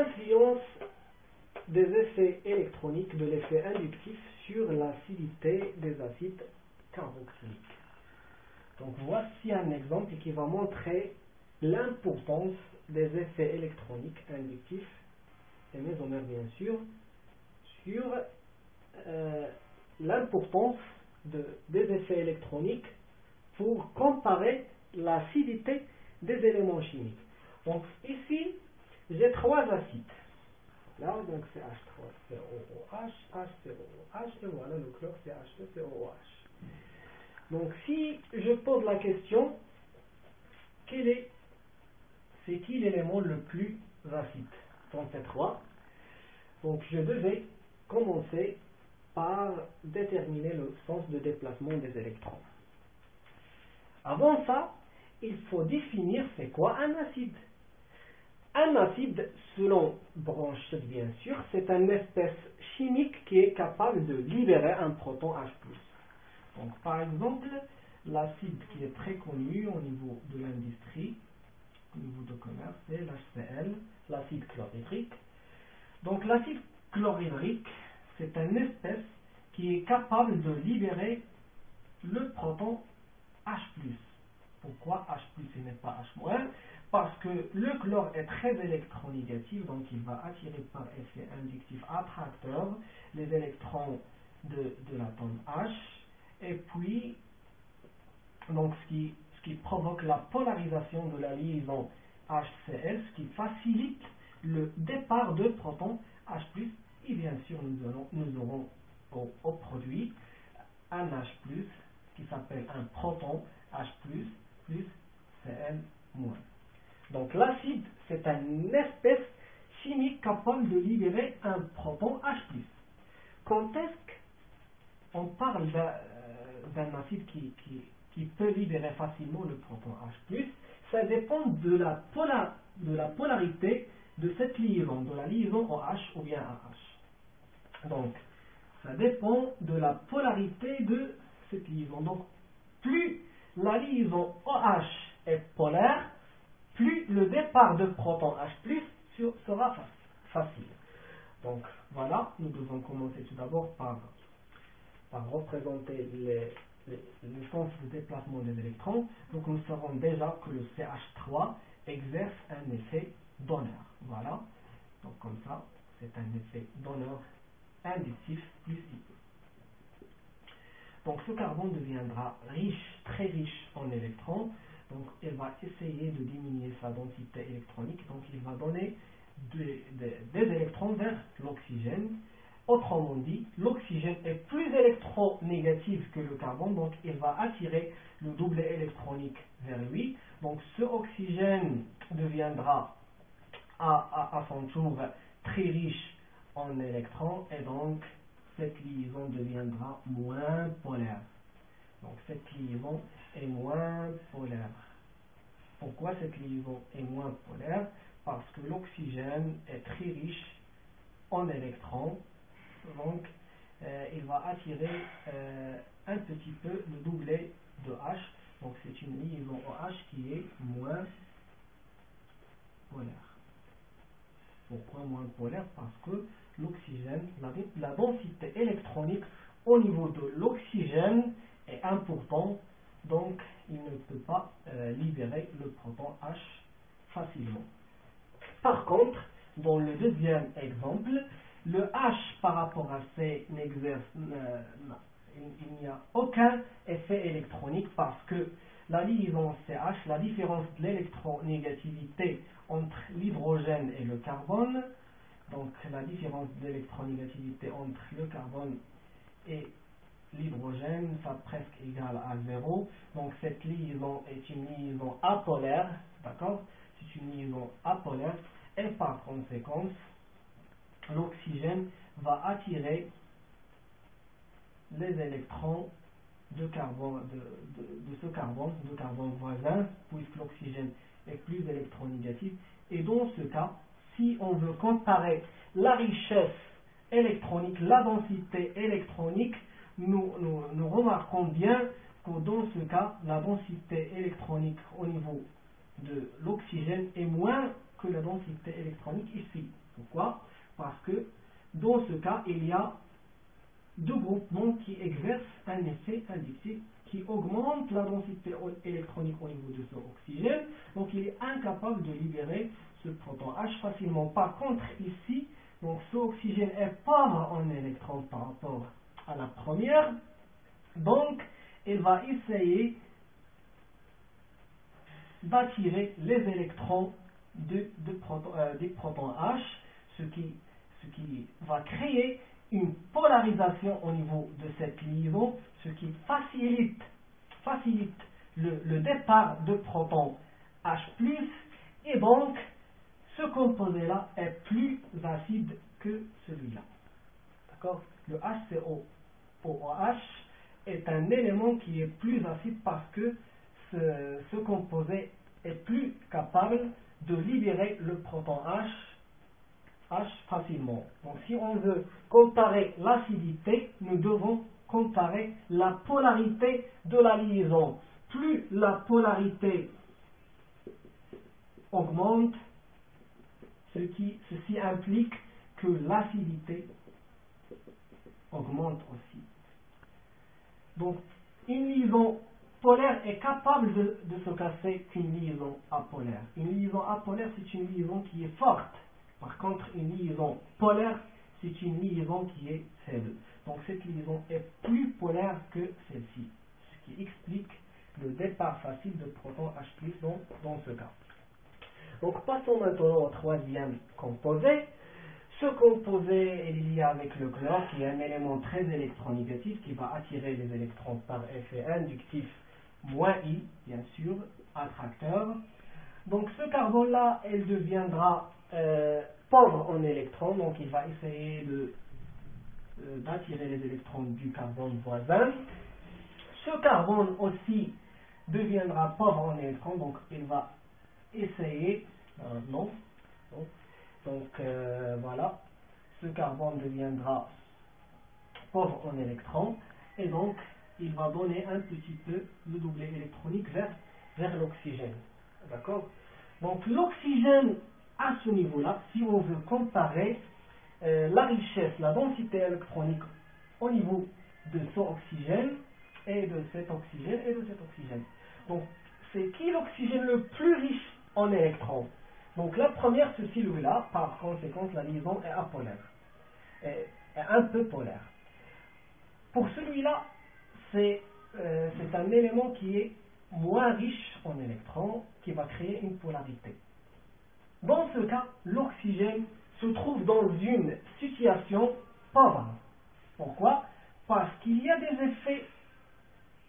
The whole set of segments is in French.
influence des effets électroniques de l'effet inductif sur l'acidité des acides carboxyliques. Donc voici un exemple qui va montrer l'importance des effets électroniques inductifs et mésomères bien sûr sur euh, l'importance des effets électroniques pour comparer l'acidité des éléments chimiques. Donc ici, j'ai trois acides. Là, donc c'est H3, COOH, H0OH, et voilà le chlore, c'est H2COOH. Donc si je pose la question, quel est, c'est qui l'élément le plus acide? Dans ces trois Donc je devais commencer par déterminer le sens de déplacement des électrons. Avant ça, il faut définir c'est quoi un acide. Un acide, selon Branche bien sûr, c'est une espèce chimique qui est capable de libérer un proton H+. Donc, par exemple, l'acide qui est très connu au niveau de l'industrie, au niveau de commerce, c'est l'HCl, l'acide chlorhydrique. Donc, l'acide chlorhydrique, c'est une espèce qui est capable de libérer le proton H+. Pourquoi H+, et n'est pas H-? Parce que le chlore est très électronégatif, donc il va attirer par effet inductif attracteur les électrons de, de l'atome H, et puis, donc ce qui, ce qui provoque la polarisation de la liaison HCl, ce qui facilite le départ de protons H+, et bien sûr nous, allons, nous aurons au, au, produit un H+, qui s'appelle un proton H+. Donc l'acide, c'est une espèce chimique capable de libérer un proton H+. Quand est-ce qu'on parle d'un acide qui, qui, peut libérer facilement le proton H+, ça dépend de la, de la polarité de cette liaison, de la liaison OH ou bien AH. Donc, ça dépend de la polarité de cette liaison. Donc, plus la liaison OH est polaire, plus le départ de proton H+, sera facile. Donc voilà, nous devons commencer tout d'abord par, représenter le sens de déplacement des électrons. Donc nous savons déjà que le CH3 exerce un effet donneur. Voilà, donc comme ça, c'est un effet donneur inductif plus I. Donc ce carbone deviendra riche, très riche en électrons. Donc il va essayer de diminuer sa densité électronique. Donc il va donner des, électrons vers l'oxygène. Autrement dit, l'oxygène est plus électronégatif que le carbone, donc il va attirer le doublet électronique vers lui. Donc ce oxygène deviendra à son tour très riche en électrons et donc cette liaison deviendra moins polaire. Donc cette liaison est moins polaire. Pourquoi cette liaison est moins polaire? Parce que l'oxygène est très riche en électrons. Donc euh, il va attirer euh, un petit peu le doublet de H. Donc c'est une liaison OH qui est moins polaire. Pourquoi moins polaire? Parce que l'oxygène, la, densité électronique au niveau de l'oxygène est importante, donc il ne peut pas euh, libérer le proton H facilement. Par contre, dans le deuxième exemple, le H par rapport à C n'exerce, euh, il, n'y a aucun effet électronique parce que la liaison CH, la différence de l'électronégativité entre l'hydrogène et le carbone, donc la différence d'électronégativité entre le carbone et l'hydrogène, ça presque égal à 0. Donc cette liaison est une liaison apolaire, d'accord? C'est une liaison apolaire et par conséquence, l'oxygène va attirer les électrons de, carbone, de, ce carbone, de carbone voisin, puisque l'oxygène est plus électronégatif. Et dans ce cas, si on veut comparer la richesse électronique, la densité électronique, nous, remarquons bien que dans ce cas, la densité électronique au niveau de l'oxygène est moins que la densité électronique ici. Pourquoi? Parce que dans ce cas, il y a deux groupements qui exercent un effet inductif qui augmente la densité électronique au niveau de ce oxygène. Donc il est incapable de libérer ce proton H facilement. Par contre, ici, donc ce oxygène est pauvre en électrons par rapport à la première. Donc, il va essayer d'attirer les électrons de, euh, des protons H, ce qui, va créer une polarisation au niveau de cette liaison, ce qui facilite, le départ de protons H+, et donc ce composé-là est plus acide que celui-là. D'accord Le HCOOH est un élément qui est plus acide parce que ce, ce composé est plus capable de libérer le proton H H facilement. Donc si on veut comparer l'acidité, nous devons comparer la de la liaison. Plus la polarité augmente, ce qui, ceci implique que l'acidité augmente aussi. Donc une liaison polaire est capable de se casser qu'une liaison apolaire. Une liaison apolaire, c'est une liaison qui est forte par contre, une liaison polaire, c'est une liaison qui est faible. Donc cette liaison est plus polaire que celle-ci, ce qui explique le départ facile de proton H+, dans, dans ce cas. Donc passons maintenant au troisième composé. Ce composé est lié avec le chlore, qui est un élément très électronégatif, qui va attirer les électrons par effet inductif moins I, bien sûr, attracteur. Donc ce carbone-là, elle deviendra euh, pauvre en électrons, donc il va essayer de euh, d'attirer les électrons du carbone voisin. Ce carbone aussi deviendra pauvre en électrons, donc il va essayer, euh, non, donc voilà, ce carbone deviendra pauvre en électrons, et donc il va donner un petit peu le doublet électronique vers, vers l'oxygène. D'accord? Donc l'oxygène à ce niveau-là, si on veut comparer euh, la richesse, la densité électronique au niveau de ce oxygène et de cet oxygène et de cet oxygène. Donc, c'est qui l'oxygène le plus riche en électrons? Donc, la première, ce celui-là, par conséquent, la liaison est apolaire, est, un peu polaire. Pour celui-là, c'est euh, un élément qui est moins riche en électrons, qui va créer une polarité. Dans ce cas, l'oxygène se trouve dans une situation pauvre. Pourquoi? Parce qu'il y a des effets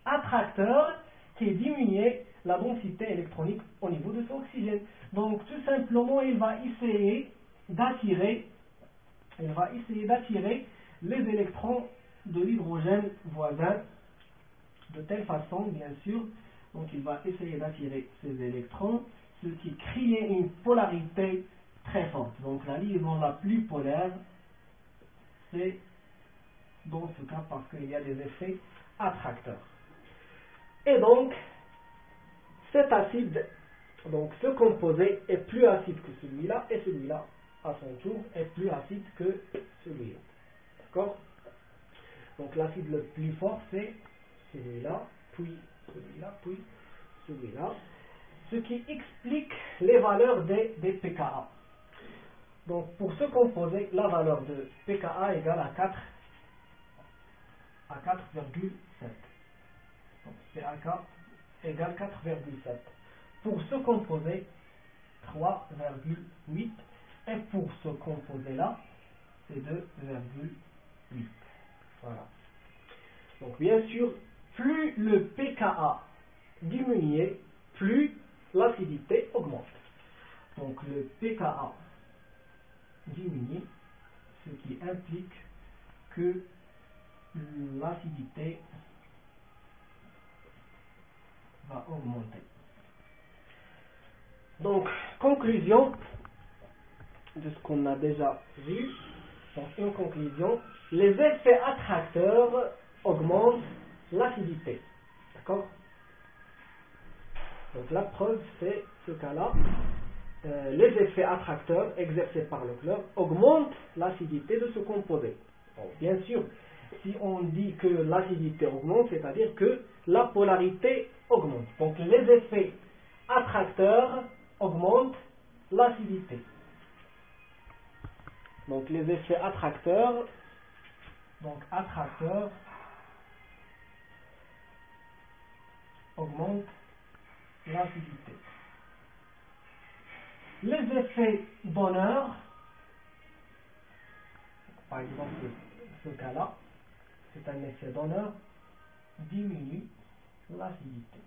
attracteurs qui diminuent la densité électronique au niveau de son oxygène. Donc tout simplement, il va essayer d'attirer, d'attirer les électrons de l'hydrogène voisin de telle façon, bien sûr. Donc il va essayer d'attirer ces électrons ce qui crée une polarité très forte. Donc la liaison la plus polaire, c'est dans ce cas parce qu'il y a des effets attracteurs. Et donc, cet acide, donc ce composé est plus acide que celui-là, et celui-là, à son tour, est plus acide que celui-là. D'accord? Donc l'acide le plus fort, c'est celui-là, puis celui-là, puis celui-là ce qui explique les valeurs des, pKa. Donc pour ce composé, la valeur de pKa égale à 4 à 4,7. Donc pKa égale 4,7. Pour ce composé, 3,8. Et pour ce composé-là, c'est 2,8. Voilà. Donc bien sûr, plus le pKa diminuait, plus l'acidité augmente. Donc le pKa diminue, ce qui implique que l'acidité va augmenter. Donc, conclusion de ce qu'on a déjà vu. Donc, une conclusion, les effets attracteurs augmentent l'acidité. D'accord? Donc la preuve, c'est ce cas-là. Euh, les effets attracteurs exercés par le chlore augmentent l'acidité de ce composé. bien sûr, si on dit que l'acidité augmente, c'est-à-dire que la polarité augmente. Donc les effets attracteurs augmentent l'acidité. Donc les effets attracteurs, donc attracteurs augmentent l'acidité. Les effets donneurs, par exemple ce cas-là, c'est un effet donneur, diminue l'acidité.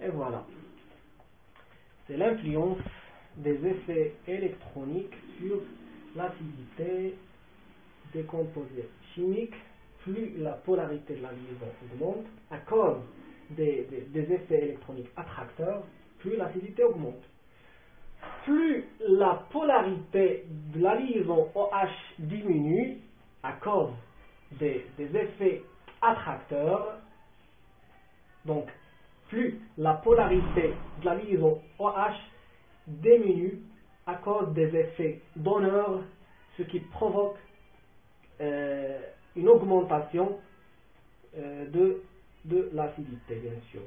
Et voilà. C'est l'influence des effets électroniques sur l'acidité des composés chimiques. Plus la polarité de la liaison augmente, à des, effets électroniques attracteurs, plus l'acidité augmente. Plus la polarité de la liaison OH diminue, à cause des, effets attracteurs, donc plus la polarité de la liaison OH diminue à cause des effets donneurs, ce qui provoque euh, une augmentation euh, de, de l'acidité, bien sûr.